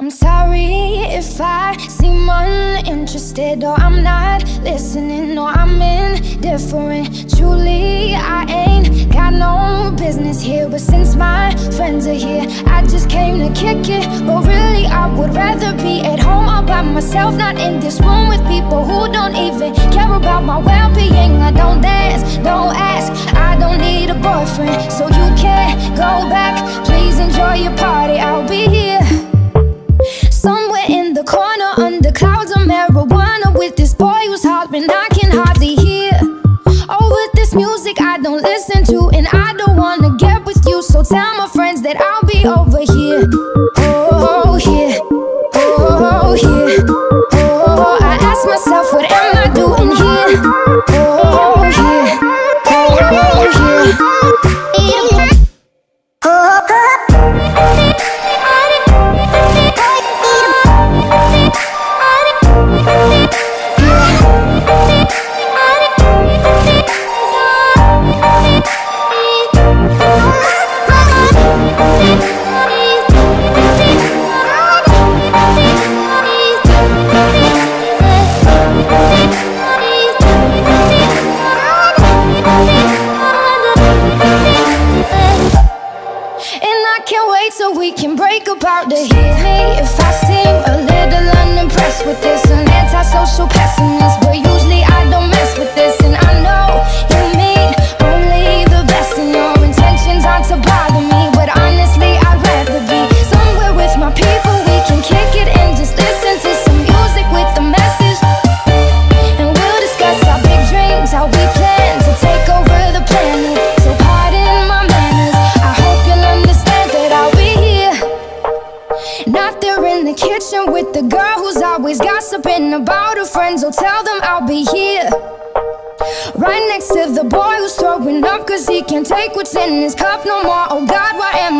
I'm sorry if I seem uninterested or I'm not listening or I'm indifferent. Truly, I ain't got no business here, but since my friends are here, I just came to kick it. But really, I would rather be at home all by myself, not in this room with people who don't even care about my well being. I don't dance, don't ask, I don't need a boyfriend, so you can't go back. Please enjoy who's I can hardly hear. Oh, over this music I don't listen to, and I don't wanna get with you, so tell my friends that I'll be over here. Can break with the girl who's always gossiping about her friends. Oh, tell them I'll be here. Right next to the boy who's throwing up cause he can't take what's in his cup no more. Oh God, why am I.